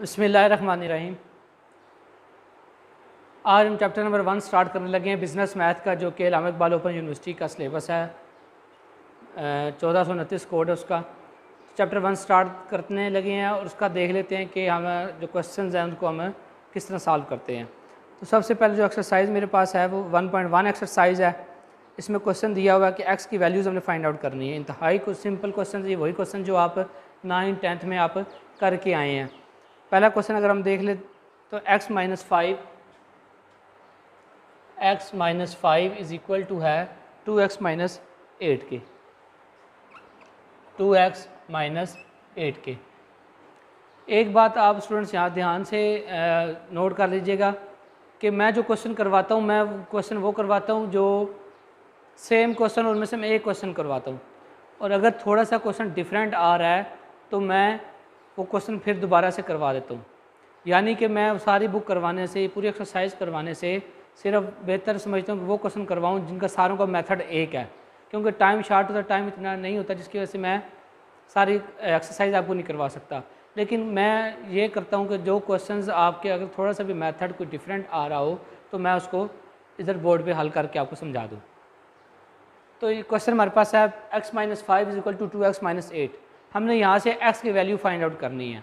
बसमीम आज हम चैप्टर नंबर वन स्टार्ट करने लगे हैं बिज़नेस मैथ का, जो कि इलामा इकबाल ओपन यूनिवर्सिटी का सिलेबस है। चौदह सौ उनतीस कोड है उसका। चैप्टर वन स्टार्ट करने लगे हैं और उसका देख लेते हैं कि हम, जो क्वेश्चंस हैं उनको हम किस तरह सॉल्व करते हैं। तो सबसे पहले जो एक्सरसाइज मेरे पास है, वो वन पॉइंट वन एक्सरसाइज है। इसमें क्वेश्चन दिया हुआ है कि एक्स की वैल्यूज़ हमने फाइंड आउट करनी है। इंतहाई कुछ सिंपल क्वेश्चन ये वही क्वेश्चन जो आप नाइन टेंथ में आप करके आए हैं। पहला क्वेश्चन अगर हम देख ले तो x minus five X minus five is equal to है टू एक्स माइनस एट के। टू एक्स माइनस एट के। एक बात आप स्टूडेंट्स यहाँ ध्यान से नोट कर लीजिएगा कि मैं जो क्वेश्चन करवाता हूँ, मैं क्वेश्चन वो करवाता हूँ जो सेम क्वेश्चन उनमें से मैं एक क्वेश्चन करवाता हूँ। और अगर थोड़ा सा क्वेश्चन डिफरेंट आ रहा है तो मैं वो क्वेश्चन फिर दोबारा से करवा देता हूँ। यानी कि मैं सारी बुक करवाने से, पूरी एक्सरसाइज करवाने से सिर्फ़ बेहतर समझता हूँ वो क्वेश्चन करवाऊँ जिनका सारों का मेथड एक है। क्योंकि टाइम शार्ट होता टाइम इतना नहीं होता जिसकी वजह से मैं सारी एक्सरसाइज आपको नहीं करवा सकता। लेकिन मैं ये करता हूँ कि जो क्वेश्चंस आपके अगर थोड़ा सा भी मेथड कोई डिफरेंट आ रहा हो तो मैं उसको इधर बोर्ड पे हल करके आपको समझा दूँ। तो ये क्वेश्चन हमारे पास है X minus five is equal to two X minus eight हमने यहाँ से एक्स की वैल्यू फाइंड आउट करनी है।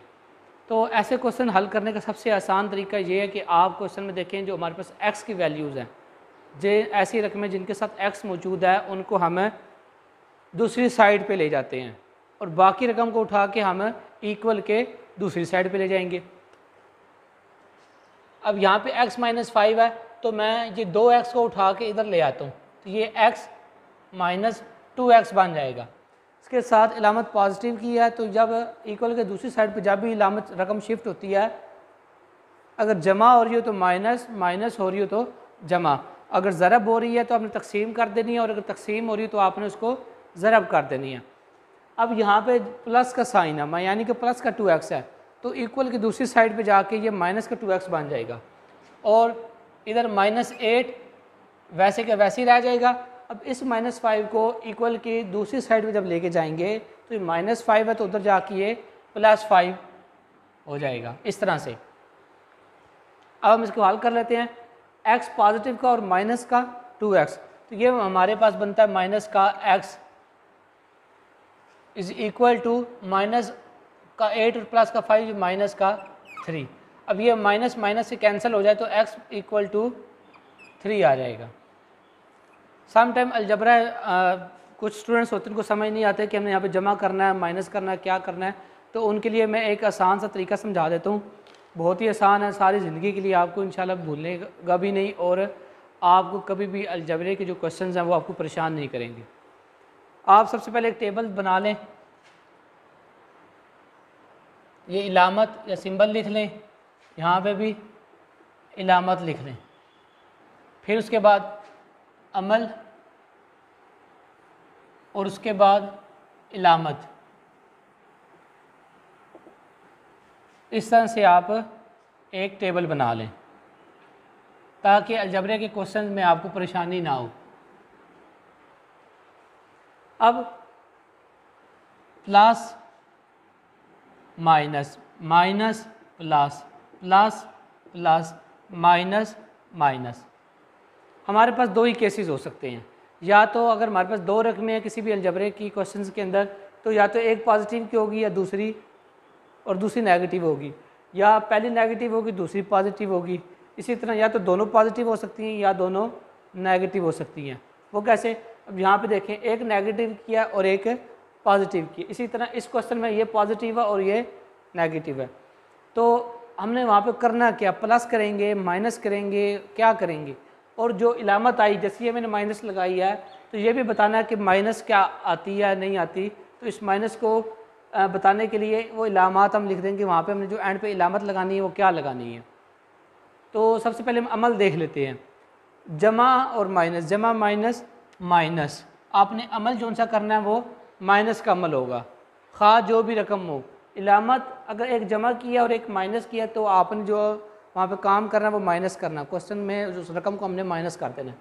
तो ऐसे क्वेश्चन हल करने का सबसे आसान तरीका ये है कि आप क्वेश्चन में देखें जो हमारे पास एक्स की वैल्यूज़ हैं। जे, ऐसी रकमें जिनके साथ एक्स मौजूद है, उनको हम दूसरी साइड पे ले जाते हैं और बाकी रकम को उठा के हम इक्वल के दूसरी साइड पे ले जाएँगे। अब यहाँ पे x माइनस फाइव है तो मैं ये दो एक्स को उठा के इधर ले आता हूँ। तो ये x माइनस टू एक्स बन जाएगा। इसके साथ इलामत पॉजिटिव की है तो जब इक्वल के दूसरी साइड पे जब भी इलामत रकम शिफ्ट होती है, अगर जमा हो रही हो तो माइनस माइनस हो रही हो तो जमा। अगर ज़रब हो रही है तो आपने तकसीम कर देनी है, और अगर तकसीम हो रही है तो आपने उसको ज़रब कर देनी है। अब यहाँ पे प्लस का साइन है यानी कि प्लस का टू एक्स है तो इक्वल की दूसरी साइड पे जाके ये माइनस का टू एक्स बन जाएगा। और इधर माइनस एट वैसे के वैसे ही रह जाएगा अब इस माइनस फाइव को इक्वल की दूसरी साइड में जब लेके जाएँगे तो ये माइनस फाइव है तो उधर जाके ये प्लस फाइव हो जाएगा, इस तरह से। अब हम इसको हल कर लेते हैं। एक्स पॉजिटिव का और माइनस का टू एक्स तो ये हमारे पास बनता है माइनस का X is equal to minus का एट और प्लस का फाइव माइनस का थ्री अब ये माइनस माइनस से कैंसिल हो जाए तो एक्स इक्वल टू थ्री आ जाएगा। सम टाइम अलजबरा कुछ स्टूडेंट्स होते हैं, उनको समझ नहीं आते कि हमने यहाँ पे जमा करना है माइनस करना है, क्या करना है। तो उनके लिए मैं एक आसान सा तरीका समझा देता हूँ। बहुत ही आसान है, सारी ज़िंदगी के लिए आपको इंशाल्लाह भूलने का भी नहीं और आपको कभी भी अलजबरे के जो क्वेश्चन हैं, वो आपको परेशान नहीं करेंगे। आप सबसे पहले एक टेबल बना लें। ये इलामत या सिंबल लिख लें। यहाँ पे भी इलामत लिख लें। फिर उसके बाद अमल और उसके बाद इलामत। इस तरह से आप एक टेबल बना लें, ताकि अलजबरे के क्वेश्चन में आपको परेशानी ना हो। अब plus minus minus plus plus plus, minus minus. हमारे पास दो ही केसेस हो सकते हैं। या तो अगर हमारे पास दो रकमें हैं किसी भी अलजबरे की क्वेश्चंस के अंदर तो या तो एक पॉजिटिव की होगी या दूसरी, और दूसरी नेगेटिव होगी। या पहली नेगेटिव होगी, दूसरी पॉजिटिव होगी। इसी तरह या तो दोनों पॉजिटिव हो सकती हैं या दोनों नेगेटिव हो सकती हैं। वो कैसे? अब यहाँ पे देखें, एक नेगेटिव किया और एक पॉजिटिव किया। इसी तरह इस क्वेश्चन में ये पॉजिटिव है और ये नेगेटिव है। तो हमने वहाँ पे करना क्या? प्लस करेंगे माइनस करेंगे, क्या करेंगे? और जो इलामत आई, जैसे ये मैंने माइनस लगाई है तो ये भी बताना है कि माइनस क्या आती है नहीं आती। तो इस माइनस को बताने के लिए वो इलामत हम लिख देंगे। वहाँ पे हमने जो एंड पे इलामत लगानी है, वो क्या लगानी है? तो सबसे पहले हम अमल देख लेते हैं। जमा और माइनस, जमा माइनस माइनस। आपने अमल जो सा करना है, वो माइनस का अमल होगा। खा जो भी रकम हो। इलामत अगर एक जमा किया और एक माइनस किया तो आपने जो वहाँ पे काम करना, वो माइनस करना। क्वेश्चन में उस रकम को हमने माइनस कर देना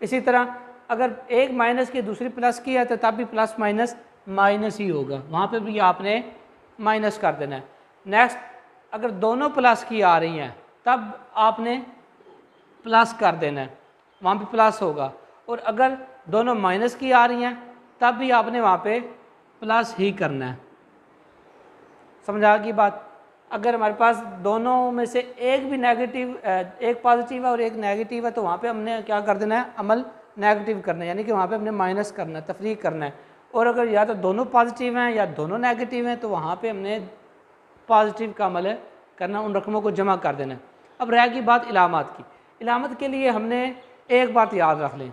इसी तरह, अगर एक माइनस की दूसरी प्लस की है तो तब भी प्लस माइनस माइनस ही होगा। वहाँ पे भी आपने माइनस कर देना है। नेक्स्ट अगर दोनों प्लस की आ रही हैं, तब आपने प्लस कर देना है। वहाँ पे प्लस होगा। और अगर दोनों माइनस की आ रही हैं, तब भी आपने वहाँ पे प्लस ही करना है। समझा की बात? अगर हमारे पास दोनों में से एक भी नेगेटिव एक पॉजिटिव है और एक नेगेटिव है तो वहाँ पे हमने क्या कर देना है? अमल नेगेटिव करना है, यानी कि वहाँ पे हमने माइनस करना है तफरी करना है। और अगर या तो दोनों पॉजिटिव हैं या दोनों नेगेटिव हैं तो वहाँ पे हमने पॉजिटिव का अमल करना उन रकमों को जमा कर देना है। अब रह गई बात इलामत की। इलामत के लिए हमने एक बात याद रख लें।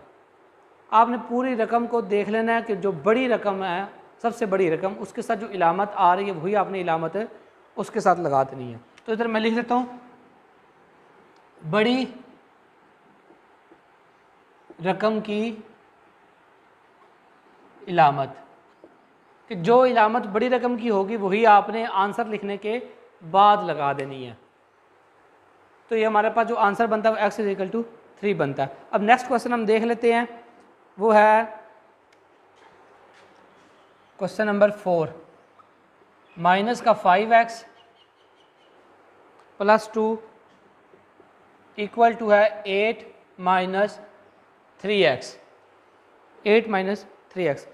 आपने पूरी रकम को देख लेना है कि जो बड़ी रकम है, सबसे बड़ी रकम, उसके साथ जो इलामत आ रही है, वही आपने इलामत उसके साथ लगा देनी है। तो इधर मैं लिख देता हूँ। बड़ी रकम की इलामत। कि जो इलामत बड़ी रकम की होगी, वही आपने आंसर लिखने के बाद लगा देनी है। तो ये हमारे पास जो आंसर बनता है, वो X is equal to three बनता है। अब नेक्स्ट क्वेश्चन हम देख लेते हैं। वो है क्वेश्चन नंबर फोर माइनस का five X plus two equal to है eight minus three X. Eight minus three X.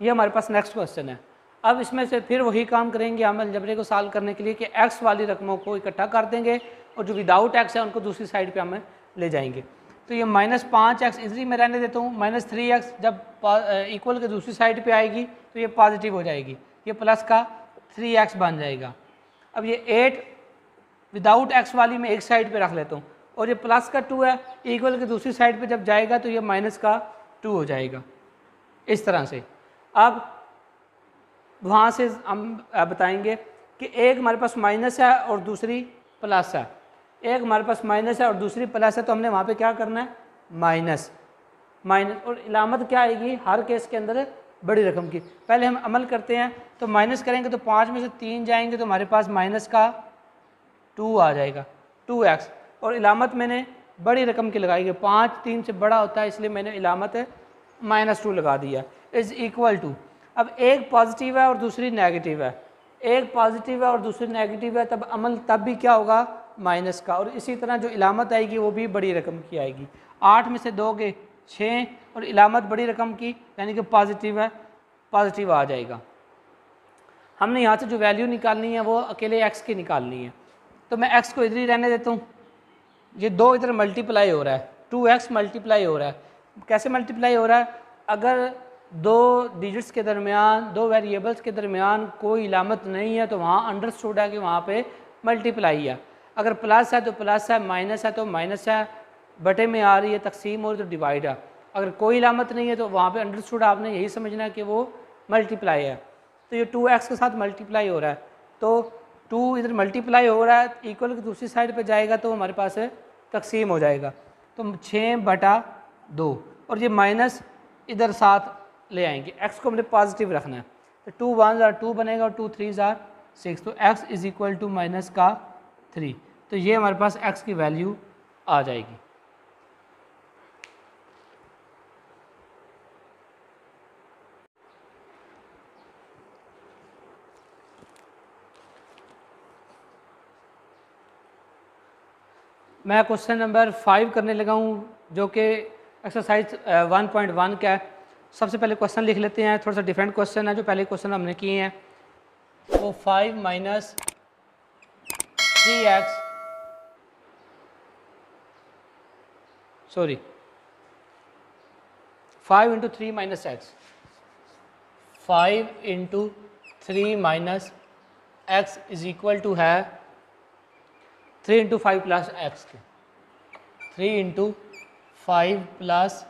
ये हमारे पास नेक्स्ट क्वेश्चन है। अब इसमें से फिर वही काम करेंगे हम अलजबरे को सॉल्व करने के लिए कि एक्स वाली रकमों को इकट्ठा कर देंगे और जो विदाउट एक्स है उनको दूसरी साइड पे हमें ले जाएँगे। तो ये माइनस पाँच एक्स इजली में रहने देता हूँ। माइनस थ्री एक्स जब इक्वल के दूसरी साइड पे आएगी तो ये पॉजिटिव हो जाएगी। ये प्लस का थ्री एक्स बन जाएगा। अब ये एट विदाउट एक्स वाली मैं एक साइड पे रख लेता हूँ। और ये प्लस का टू है इक्वल के दूसरी साइड पे जब जाएगा तो ये माइनस का टू हो जाएगा। इस तरह से। अब वहाँ से हम बताएँगे कि एक हमारे पास माइनस है और दूसरी प्लस है। एक हमारे पास माइनस है और दूसरी प्लस है तो हमने वहाँ पे क्या करना है? माइनस माइनस और इलामत क्या आएगी? हर केस के अंदर बड़ी रकम की। पहले हम अमल करते हैं तो माइनस करेंगे तो पाँच में से तीन जाएँगे तो हमारे पास माइनस का टू आ जाएगा, टू एक्स। और इलामत मैंने बड़ी रकम की लगाई है, पाँच तीन से बड़ा होता है, इसलिए मैंने इलामत माइनस टू लगा दिया। Is equal to. अब एक पॉजिटिव है और दूसरी नेगेटिव है। एक पॉजिटिव है और दूसरी नेगेटिव है, तब अमल तब भी क्या होगा? माइनस का। और इसी तरह जो इलामत आएगी, वो भी बड़ी रकम की आएगी। आठ में से दोगे छः और इलामत बड़ी रकम की, यानी कि पॉजिटिव है पॉजिटिव आ जाएगा। हमने यहाँ से जो वैल्यू निकालनी है, वो अकेले एक्स की निकालनी है। तो मैं एक्स को इधर ही रहने देता हूँ। ये दो इधर मल्टीप्लाई हो रहा है। टू एक्स मल्टीप्लाई हो रहा है। कैसे मल्टीप्लाई हो रहा है? अगर दो डिजिट्स के दरमियान, दो वेरिएबल्स के दरमियान कोई इलामत नहीं है तो वहाँ अंडरस्टूड है कि वहाँ पे मल्टीप्लाई है। अगर प्लस है तो प्लस है माइनस है तो माइनस है। बटे में आ रही है, तकसीम रही तो डिवाइड है। अगर कोई इलामत नहीं है तो वहाँ पे अंडरस्टूड आपने यही समझना कि वो मल्टीप्लाई है। तो ये टू एक्स के साथ मल्टीप्लाई हो रहा है। तो टू इधर मल्टीप्लाई हो रहा है इक्वल की दूसरी साइड पे जाएगा तो हमारे पास तकसीम हो जाएगा। तो छः बटा दो। और ये माइनस इधर साथ ले आएँगे। एक्स को हमने पॉजिटिव रखना है। तो टू वन ज़ार टू बनेगा और टू थ्री ज़ार सिक्स तो X is equal to minus का थ्री तो ये हमारे पास एक्स की वैल्यू आ जाएगी। मैं क्वेश्चन नंबर फाइव करने लगा हूँ, जो कि एक्सरसाइज वन पॉइंट वन का है। सबसे पहले क्वेश्चन लिख लेते हैं, थोड़ा सा डिफरेंट क्वेश्चन है, जो पहले क्वेश्चन हमने किए हैं। वो five minus three X sorry five into three minus X five into three minus X is equal to है three into five plus X के। Three into five plus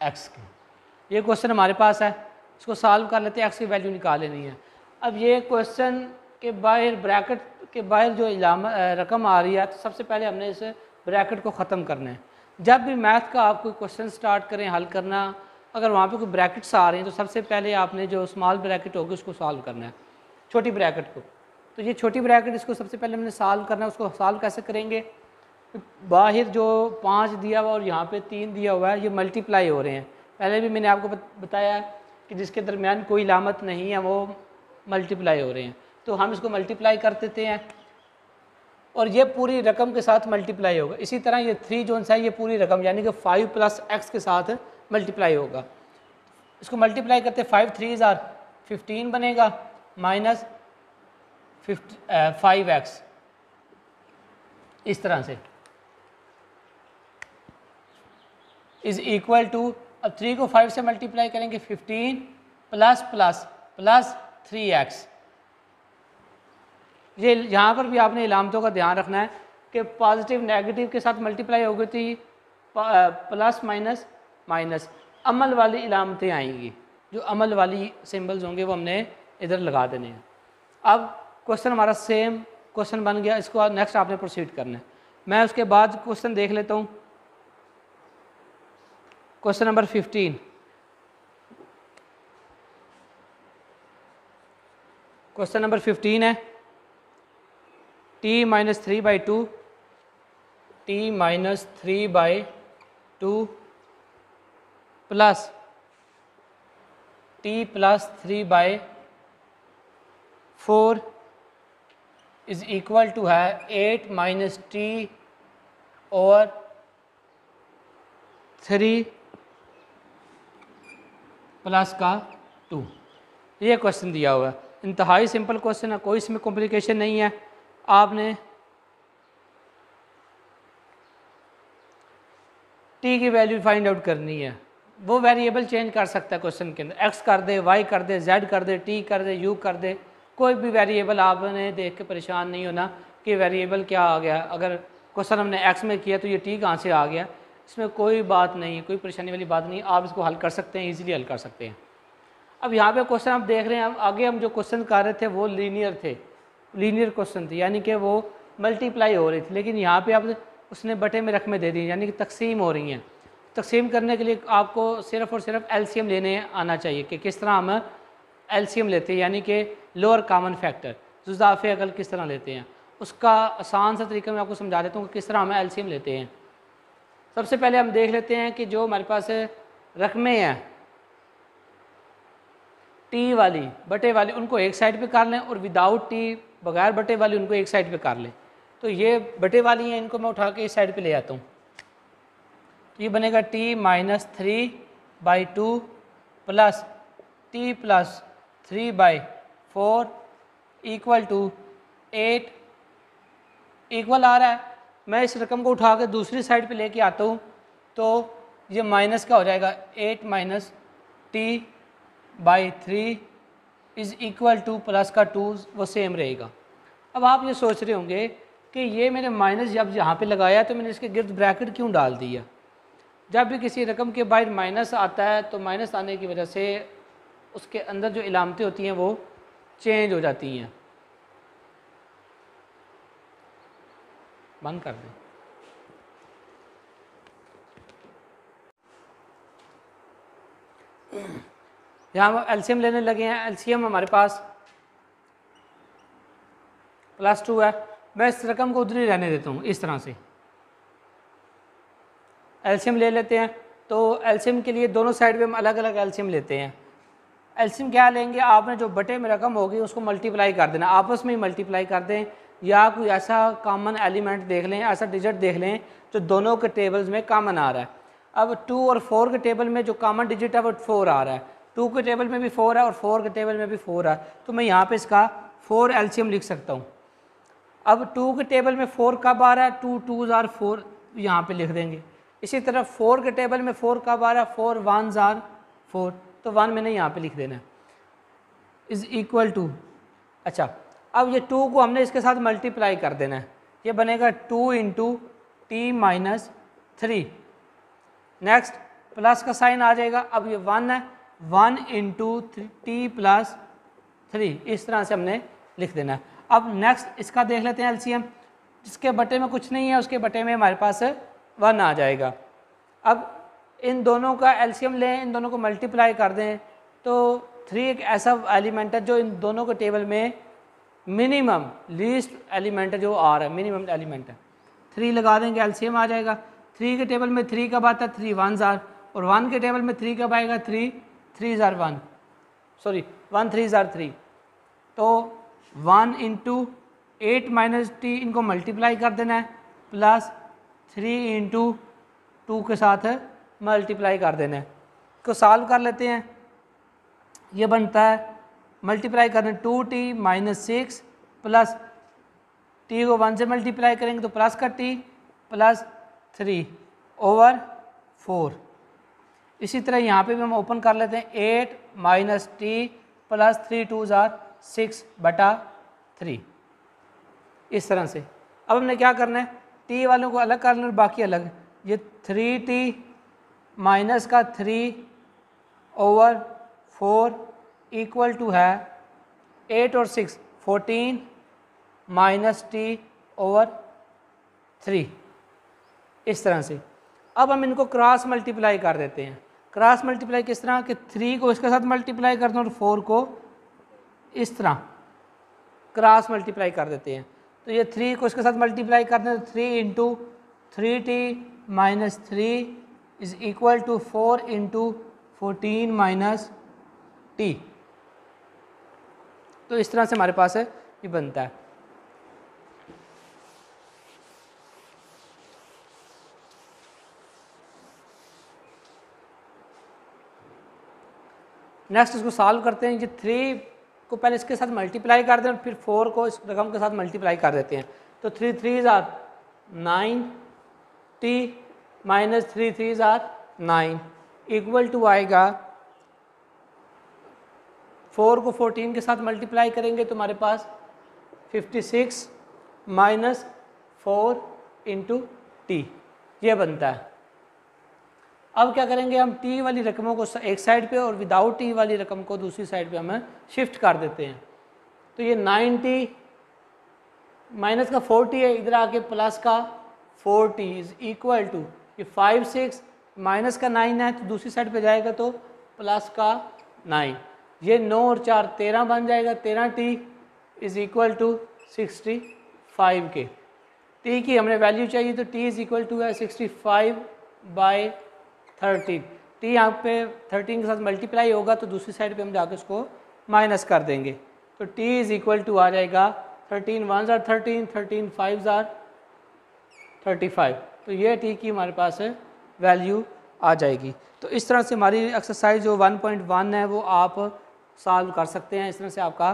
X के। ये क्वेश्चन हमारे पास है। इसको सॉल्व कर लेते हैं। एक्स की वैल्यू निकाल लेनी है। अब ये क्वेश्चन के बाहर, ब्रैकेट के बाहर जो इलाम रकम आ रही है तो सबसे पहले हमने इस ब्रैकेट को ख़त्म करना है। जब भी मैथ का आप कोई क्वेश्चन स्टार्ट करें, हल करना, अगर वहाँ पे कोई ब्रैकेट्स आ रहे हैं तो सबसे पहले आपने जो स्मॉल ब्रैकेट होगी, उसको सॉल्व करना है। छोटी ब्रैकेट को। तो ये छोटी ब्रैकेट इसको सबसे पहले हमने सॉल्व करना है, उसको सॉल्व कैसे करेंगे? बाहर जो पाँच दिया हुआ और यहाँ पे तीन दिया हुआ है, ये मल्टीप्लाई हो रहे हैं। पहले भी मैंने आपको बताया कि जिसके दरमियान कोई लामत नहीं है, वो मल्टीप्लाई हो रहे हैं। तो हम इसको मल्टीप्लाई कर देते हैं और ये पूरी रकम के साथ मल्टीप्लाई होगा। इसी तरह ये थ्री जो है, ये पूरी रकम, यानी कि फाइव प्लस एक्स के साथ मल्टीप्लाई होगा। इसको मल्टीप्लाई करते फाइव थ्री ज़ार फिफ्टीन बनेगा माइनस फाइव एक्स इस तरह से। इज़ इक्वल टू अब थ्री को फाइव से मल्टीप्लाई करेंगे fifteen plus plus plus three X ये यहाँ पर भी आपने इलामतों का ध्यान रखना है कि पॉजिटिव नेगेटिव के साथ मल्टीप्लाई हो गई थी प्लस माइनस माइनस अमल वाली इलामतें आएँगी। जो अमल वाली सिंबल्स होंगे वो हमने इधर लगा देने हैं। अब क्वेश्चन हमारा सेम क्वेश्चन बन गया, इसको नेक्स्ट आपने प्रोसीड करना है। मैं उसके बाद क्वेश्चन देख लेता हूँ। Question number fifteen question number fifteen है। T minus three by two T minus three by two plus T plus three by four is equal to है एट माइनस टी और थ्री प्लस का two ये question दिया हुआ है। इंतहाई simple question है, कोई इसमें कॉम्प्लिकेशन नहीं है। आपने टी की वैल्यू फाइंड आउट करनी है। वो वेरिएबल चेंज कर सकता है क्वेश्चन के अंदर। एक्स कर दे वाई कर दे जेड कर दे टी कर दे यू कर दे। कोई भी वेरिएबल आपने देख के परेशान नहीं होना कि वेरिएबल क्या आ गया। अगर क्वेश्चन हमने एक्स में किया तो ये टी कहाँ से आ गया? इसमें कोई बात नहीं, कोई परेशानी वाली बात नहीं। आप इसको हल कर सकते हैं ईजिली हल कर सकते हैं। अब यहाँ पे क्वेश्चन आप देख रहे हैं आगे हम जो क्वेश्चन कर रहे थे वो लीनियर थे। लीनियर क्वेश्चन थे, यानी कि वो मल्टीप्लाई हो रही थी। लेकिन यहाँ पे आप उसने बटे में रकमें दे दी, यानी कि तकसीम हो रही हैं। तकसीम करने के लिए आपको सिर्फ़ और सिर्फ़ एलसीएम लेने आना चाहिए कि किस तरह हम एलसीएम लेते हैं। यानी कि लोअर कामन फैक्टर जुजाफ़े अकल किस तरह लेते हैं? उसका आसान सा तरीका मैं आपको समझा देता हूँ कि किस तरह हम एलसीएम लेते हैं। सबसे पहले हम देख लेते हैं कि जो हमारे पास रकमें हैं टी वाली, बटे वाली, उनको एक साइड पे कर लें और विदाउट टी बगैर बटे वाली उनको एक साइड पे कर लें। तो ये बटे वाली हैं, इनको मैं उठा के इस साइड पे ले आता हूँ। तो ये बनेगा T minus three by two plus T plus three by four equal to eight equal आ रहा है। मैं इस रकम को उठा के दूसरी साइड पे लेके आता हूँ तो ये माइनस का हो जाएगा? Eight minus T by three is equal to plus का टू, वो सेम रहेगा। अब आप ये सोच रहे होंगे कि ये मैंने माइनस जब यहाँ पे लगाया तो मैंने इसके गिर्द ब्रैकेट क्यों डाल दिया? जब भी किसी रकम के बाहर माइनस आता है तो माइनस आने की वजह से उसके अंदर जो इलामतें होती हैं वो चेंज हो जाती हैं। बंद कर दें। यहाँ एल्शियम लेने लगे हैं। एल्शियम हमारे पास प्लस टू है। मैं इस रकम को ही रहने देता हूँ, इस तरह से। एल्शियम ले लेते हैं तो एल्शियम के लिए दोनों साइड पे हम अलग अलग एल्शियम लेते हैं। एल्शियम क्या लेंगे? आपने जो बटे में रकम होगी, उसको मल्टीप्लाई कर देना। आपस में ही मल्टीप्लाई कर दें, या कोई ऐसा कॉमन एलिमेंट देख लें, ऐसा डिजिट देख लें, जो दोनों के टेबल्स में कॉमन आ रहा है। अब टू और फोर के टेबल में जो कॉमन डिजिट है, वो फोर आ रहा है। टू के टेबल में भी फोर है और फोर के टेबल में भी फोर है। तो मैं यहाँ पे इसका फोर एल्शियम लिख सकता हूँ। अब टू के टेबल में फोर कब आ रहा है? टू टू ज़ार फोर यहाँ पर लिख देंगे। इसी तरह फोर के टेबल में फोर कब आ रहा है? फोर वन ज़ार फोर तो वन मैंने यहाँ पे लिख देना है। इज़ इक्वल टू अच्छा अब ये टू को हमने इसके साथ मल्टीप्लाई कर देना है। ये बनेगा two into T minus three next plus का साइन आ जाएगा। अब ये वन है। One into T plus three इस तरह से हमने लिख देना है। अब नेक्स्ट इसका देख लेते हैं एलसीएम जिसके बटे में कुछ नहीं है, उसके बटे में हमारे पास वन आ जाएगा। अब इन दोनों का एल्शियम लें, इन दोनों को मल्टीप्लाई कर दें तो थ्री एक ऐसा एलिमेंट है जो इन दोनों के टेबल में मिनिमम लीस्ट एलिमेंट है, जो आ रहा है मिनिमम एलिमेंट है। थ्री लगा देंगे, एल्शियम आ जाएगा। थ्री के टेबल में थ्री कब आता है थ्री वन ज़ार और वन के टेबल में थ्री कब आएगा? थ्री थ्री ज़ार वन सॉरी वन थ्री ज़ार थ्री तो one into eight minus T इनको मल्टीप्लाई कर देना है प्लस थ्री इंटू टू के साथ मल्टीप्लाई कर देना है। इसको सॉल्व कर लेते हैं। ये बनता है मल्टीप्लाई करना two T minus six plus T को वन से मल्टीप्लाई करेंगे तो प्लस का T plus three over four इसी तरह यहाँ पे भी हम ओपन कर लेते हैं। Eight minus T plus three two ज़ार सिक्स बटा थ्री इस तरह से। अब हमने क्या करना है? टी वालों को अलग करना और बाकी अलग ये थ्री टी माइनस का three over four equal to है एट और six, fourteen minus t over three. इस तरह से। अब हम इनको क्रॉस मल्टीप्लाई कर देते हैं। क्रॉस मल्टीप्लाई किस तरह? कि थ्री को इसके साथ मल्टीप्लाई कर दें और फोर को इस तरह क्रॉस मल्टीप्लाई कर देते हैं। तो ये थ्री को इसके साथ मल्टीप्लाई कर दें तो three into three t minus three is equal to four into fourteen minus t तो इस तरह से हमारे पास है, ये बनता है। नेक्स्ट इसको सॉल्व करते हैं, ये थ्री को पहले इसके साथ मल्टीप्लाई कर दें और फिर फोर को इस रकम के साथ मल्टीप्लाई कर देते हैं। तो three three tsar nine t minus three three tsar nine equal to आएगा फोर को फोर्टीन के साथ मल्टीप्लाई करेंगे तो हमारे पास fifty six minus four into t ये बनता है। अब क्या करेंगे हम टी वाली रकमों को एक साइड पे और विदाउट टी वाली रकम को दूसरी साइड पे हमें शिफ्ट कर देते हैं। तो ये नाइनटी माइनस का फोर्टी है, इधर आके प्लस का फोर्टी इज़ इक्वल टू ये फाइव सिक्स माइनस का नाइन है तो दूसरी साइड पे जाएगा तो प्लस का नाइन ये नौ और चार तेरह बन जाएगा, तेरह t is equal to sixty five के टी की हमें वैल्यू चाहिए तो टी इज़ इक्वल टू है sixty five by thirteen t यहाँ पे थर्टीन के साथ मल्टीप्लाई होगा तो दूसरी साइड पे हम जाकर उसको माइनस कर देंगे. तो टी इज़ इक्वल टू आ जाएगा थर्टीन वन ज़ार थर्टीन थर्टीन फाइव ज़ार थर्टी फाइव। तो ये टी की हमारे पास वैल्यू आ जाएगी। तो इस तरह से हमारी एक्सरसाइज जो 1.1 है, वो आप सॉल्व कर सकते हैं। इस तरह से आपका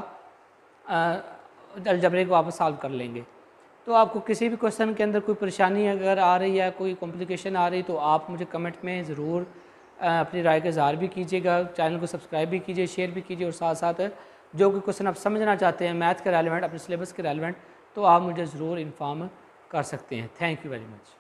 अलजबरे को आप सॉल्व कर लेंगे। तो आपको किसी भी क्वेश्चन के अंदर कोई परेशानी अगर आ रही है, कोई कॉम्प्लिकेशन आ रही तो आप मुझे कमेंट में ज़रूर अपनी राय का इजहार भी कीजिएगा। चैनल को सब्सक्राइब भी कीजिए शेयर भी कीजिए और साथ साथ जो कोई क्वेश्चन आप समझना चाहते हैं मैथ के रेलिवेंट अपने सिलेबस के रेलिवेंट तो आप मुझे ज़रूर इन्फॉर्म कर सकते हैं। Thank you very much